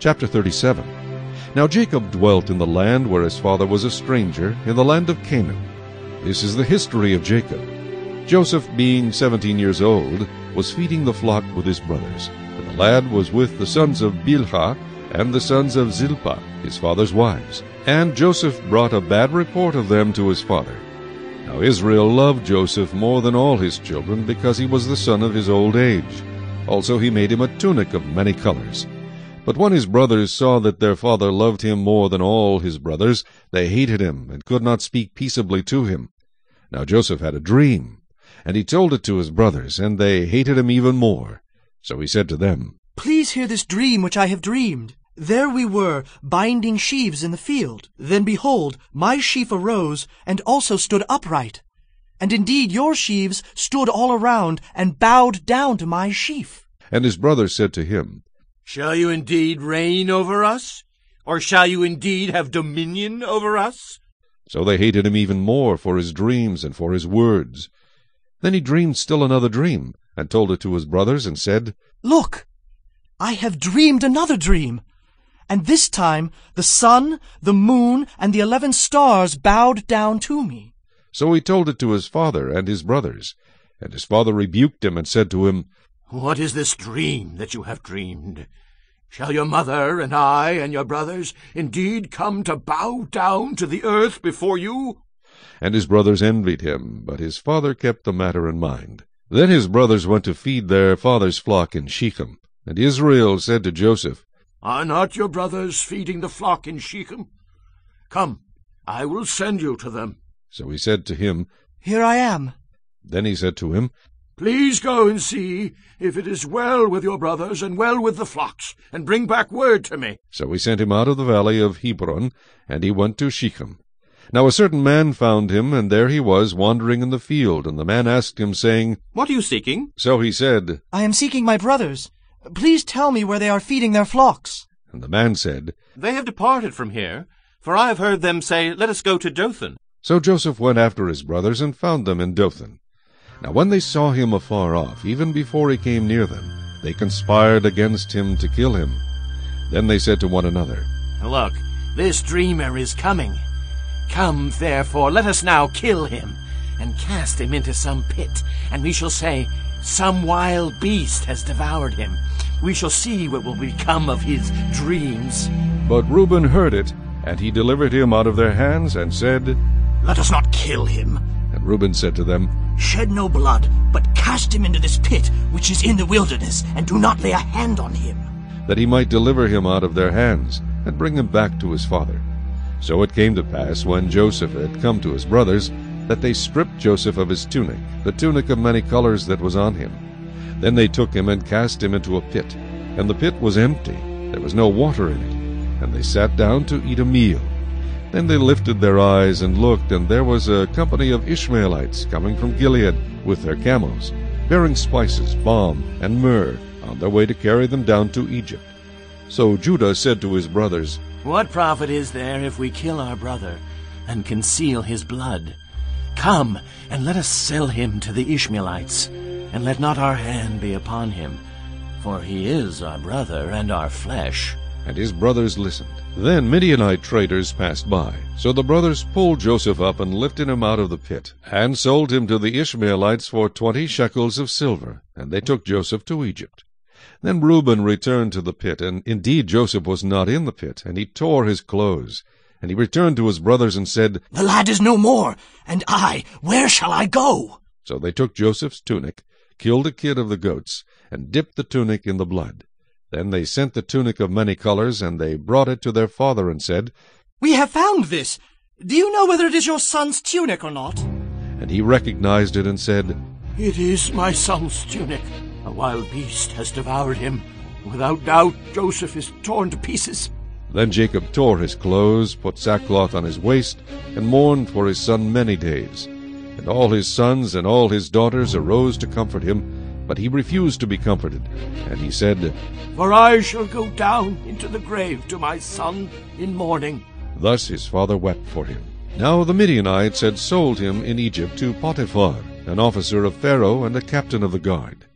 Chapter 37 Now Jacob dwelt in the land where his father was a stranger, in the land of Canaan. This is the history of Jacob. Joseph, being seventeen years old, was feeding the flock with his brothers. And the lad was with the sons of Bilhah and the sons of Zilpah, his father's wives. And Joseph brought a bad report of them to his father. Now Israel loved Joseph more than all his children, because he was the son of his old age. Also he made him a tunic of many colors. But when his brothers saw that their father loved him more than all his brothers, they hated him, and could not speak peaceably to him. Now Joseph had a dream, and he told it to his brothers, and they hated him even more. So he said to them, Please hear this dream which I have dreamed. There we were, binding sheaves in the field. Then behold, my sheaf arose, and also stood upright. And indeed your sheaves stood all around, and bowed down to my sheaf. And his brothers said to him, Shall you indeed reign over us? Or shall you indeed have dominion over us? So they hated him even more for his dreams and for his words. Then he dreamed still another dream, and told it to his brothers, and said, Look, I have dreamed another dream. And this time the sun, the moon, and the eleven stars bowed down to me. So he told it to his father and his brothers. And his father rebuked him, and said to him, What is this dream that you have dreamed? Shall your mother and I and your brothers indeed come to bow down to the earth before you? And his brothers envied him, but his father kept the matter in mind. Then his brothers went to feed their father's flock in Shechem. And Israel said to Joseph, Are not your brothers feeding the flock in Shechem? Come, I will send you to them. So he said to him, Here I am. Then he said to him, Please go and see if it is well with your brothers and well with the flocks, and bring back word to me. So he sent him out of the valley of Hebron, and he went to Shechem. Now a certain man found him, and there he was, wandering in the field. And the man asked him, saying, What are you seeking? So he said, I am seeking my brothers. Please tell me where they are feeding their flocks. And the man said, They have departed from here, for I have heard them say, Let us go to Dothan. So Joseph went after his brothers, and found them in Dothan. Now when they saw him afar off, even before he came near them, they conspired against him to kill him. Then they said to one another, Look, this dreamer is coming. Come, therefore, let us now kill him, and cast him into some pit, and we shall say, Some wild beast has devoured him. We shall see what will become of his dreams. But Reuben heard it, and he delivered him out of their hands, and said, Let us not kill him. And Reuben said to them, Shed no blood, but cast him into this pit which is in the wilderness, and do not lay a hand on him. that he might deliver him out of their hands, and bring him back to his father. So it came to pass, when Joseph had come to his brothers, that they stripped Joseph of his tunic, the tunic of many colors that was on him. Then they took him and cast him into a pit, and the pit was empty, there was no water in it. And they sat down to eat a meal. Then they lifted their eyes and looked, and there was a company of Ishmaelites coming from Gilead with their camels, bearing spices, balm, and myrrh, on their way to carry them down to Egypt. So Judah said to his brothers, What profit is there if we kill our brother and conceal his blood? Come, and let us sell him to the Ishmaelites, and let not our hand be upon him, for he is our brother and our flesh. And his brothers listened. Then Midianite traders passed by. So the brothers pulled Joseph up and lifted him out of the pit, and sold him to the Ishmaelites for twenty shekels of silver. And they took Joseph to Egypt. Then Reuben returned to the pit, and indeed Joseph was not in the pit, and he tore his clothes. And he returned to his brothers and said, The lad is no more, and I, where shall I go? So they took Joseph's tunic, killed a kid of the goats, and dipped the tunic in the blood. Then they sent the tunic of many colors, and they brought it to their father, and said, We have found this. Do you know whether it is your son's tunic or not? And he recognized it, and said, It is my son's tunic. A wild beast has devoured him. Without doubt, Joseph is torn to pieces. Then Jacob tore his clothes, put sackcloth on his waist, and mourned for his son many days. And all his sons and all his daughters arose to comfort him, but he refused to be comforted. And he said, For I shall go down into the grave to my son in mourning. Thus his father wept for him. Now the Midianites had sold him in Egypt to Potiphar, an officer of Pharaoh and a captain of the guard.